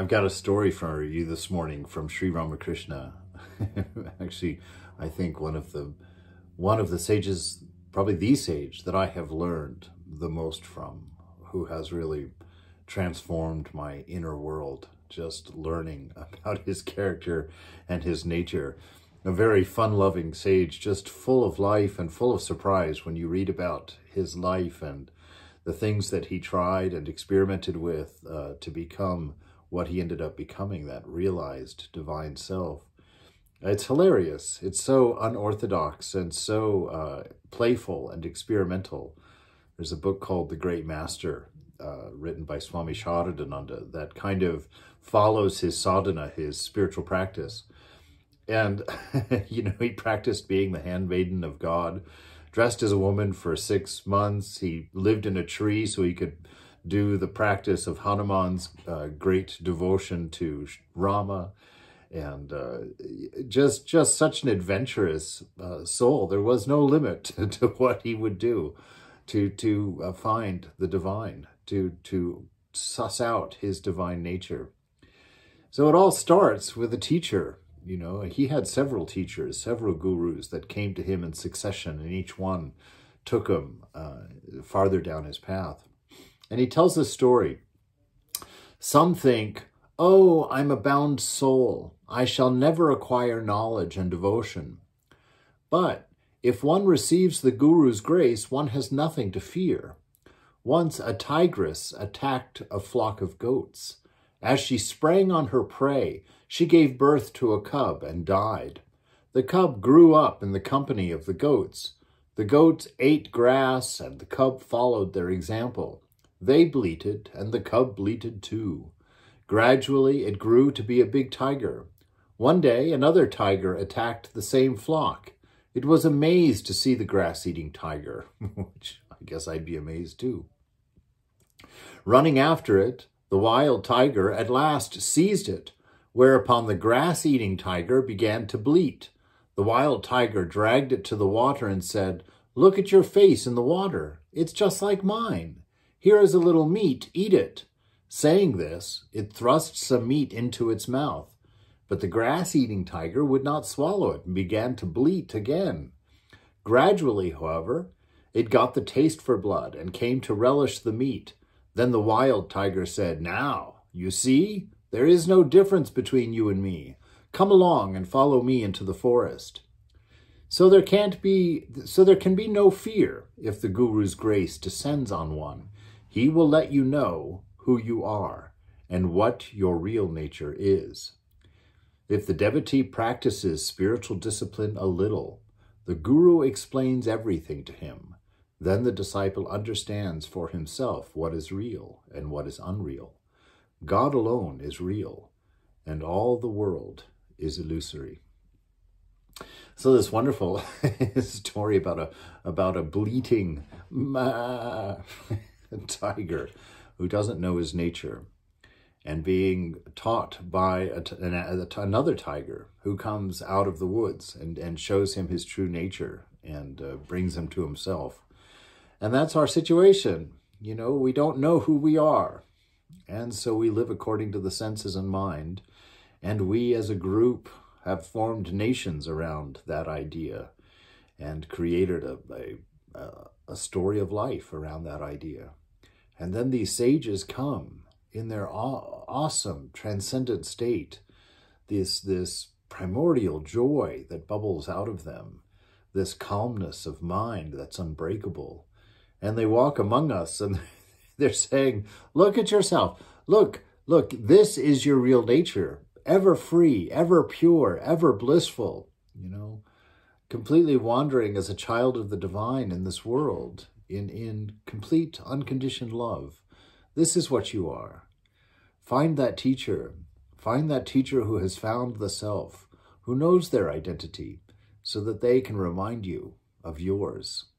I've got a story for you this morning from Sri Ramakrishna. Actually, I think one of the one of the sages, probably the sage that I have learned the most from, who has really transformed my inner world, just learning about his character and his nature. A very fun-loving sage, just full of life and full of surprise when you read about his life and the things that he tried and experimented with uh, to become what he ended up becoming, that realized divine self. It's hilarious. It's so unorthodox and so uh, playful and experimental. There's a book called The Great Master, uh, written by Swami Sharadananda, that kind of follows his sadhana, his spiritual practice. And, you know, he practiced being the handmaiden of God, dressed as a woman for six months. He lived in a tree so he could do the practice of Hanuman's uh, great devotion to Rama and uh, just just such an adventurous uh, soul. There was no limit to what he would do to to uh, find the divine, to to suss out his divine nature. So it all starts with a teacher. You know, he had several teachers, several gurus that came to him in succession, and each one took him uh, farther down his path. And he tells this story. Some think, oh, I'm a bound soul. I shall never acquire knowledge and devotion. But if one receives the Guru's grace, one has nothing to fear. Once a tigress attacked a flock of goats. As she sprang on her prey, she gave birth to a cub and died. The cub grew up in the company of the goats. The goats ate grass, and the cub followed their example. They bleated, and the cub bleated too. Gradually, it grew to be a big tiger. One day, another tiger attacked the same flock. It was amazed to see the grass-eating tiger, which I guess I'd be amazed too. Running after it, the wild tiger at last seized it, whereupon the grass-eating tiger began to bleat. The wild tiger dragged it to the water and said, Look at your face in the water. It's just like mine. Here is a little meat, eat it. Saying this, it thrust some meat into its mouth. But the grass-eating tiger would not swallow it and began to bleat again. Gradually, however, it got the taste for blood and came to relish the meat. Then the wild tiger said, Now, you see, there is no difference between you and me. Come along and follow me into the forest. So there can't be, so there can be no fear if the Guru's grace descends on one. He will let you know who you are and what your real nature is. If the devotee practices spiritual discipline a little, the Guru explains everything to him. Then the disciple understands for himself what is real and what is unreal. God alone is real, and all the world is illusory. So this wonderful story about a about a bleating tiger who doesn't know his nature and being taught by a, an, another tiger who comes out of the woods and, and shows him his true nature and uh, brings him to himself. And that's our situation. You know, we don't know who we are. And so we live according to the senses and mind. And we as a group have formed nations around that idea and created a, a, a story of life around that idea. And then these sages come in their aw awesome transcendent state, this, this primordial joy that bubbles out of them, this calmness of mind that's unbreakable. And they walk among us and they're saying, look at yourself. Look, look, this is your real nature, ever free, ever pure, ever blissful, you know, completely wandering as a child of the divine in this world in, in complete unconditioned love. This is what you are. Find that teacher. Find that teacher who has found the self, who knows their identity, so that they can remind you of yours.